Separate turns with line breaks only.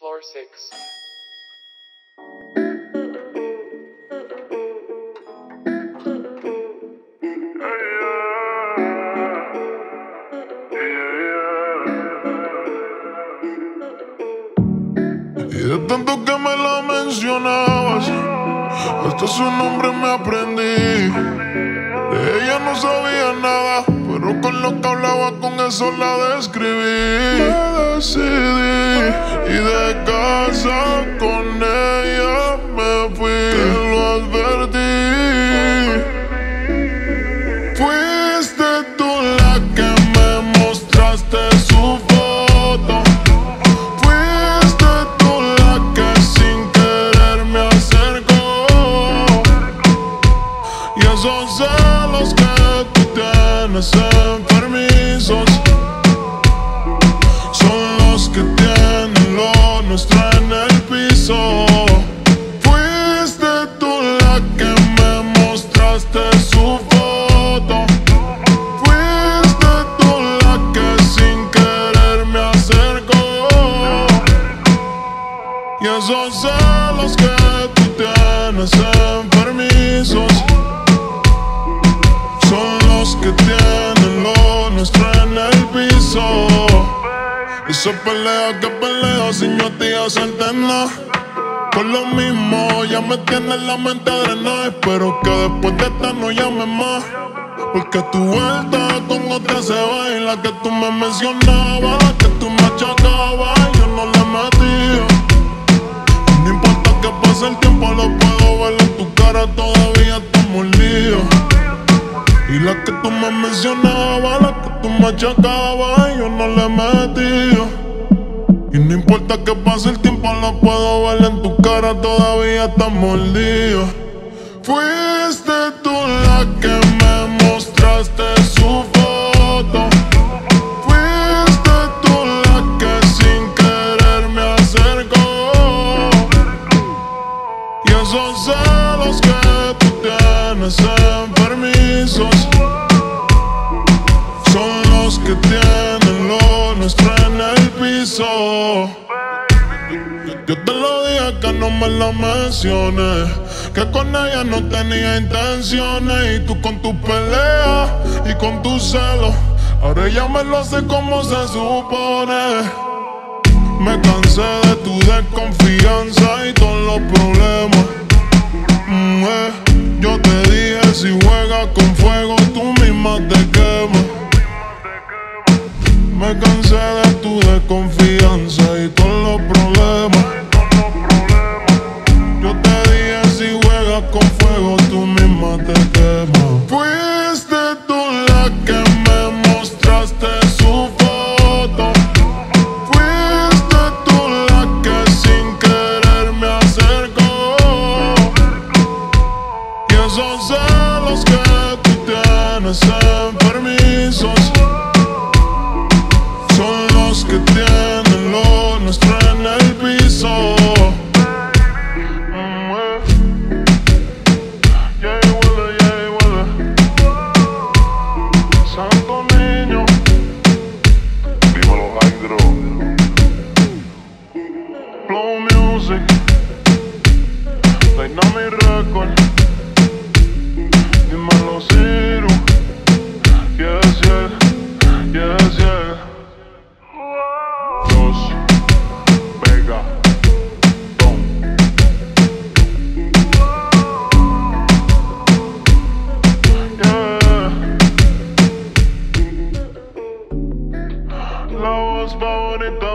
Floor 6.
Y de tanto que me la mencionabas, hasta su nombre me aprendí. De ella no sabía con eso la describí. Me decidí y de casa con ella me fui. Te lo advertí. Fuiste tú la que me mostraste su foto. Fuiste tú la que sin querer me acercó. Y esos celos que tú tienes Y esos celos que tú tienes enfermizos son los que tienen lo nuestro en el piso. Esa pelea que pelea sin yo ti hacerte nada. Por lo mismo, ya me tienes la mente drenada. Espero que después de esta no llames más. Porque tu vuelta con otra se va. Y la que tú me mencionabas, la que tú me achacabas, yo no le metía. Que tú me mencionabas, la que tú me achacabas, yo no le metía. Y no importa que pase el tiempo, lo puedo ver en tu cara, todavía estamos mordido. Fuiste tú la que me mostraste su foto. Fuiste tú la que sin querer me acercó. Y esos celos que tú tienes enfermizos tienen lo nuestro en el piso. Yo te lo dije que no me la menciones, que con ella no tenía intenciones y tú con tu pelea y con tu celo, ahora ella me lo hace como se supone. Me cansé de tu desconfianza y todos los problemas. Mm, eh, Yo te dije si juegas con fuego tú misma te. Me cansé son los on it,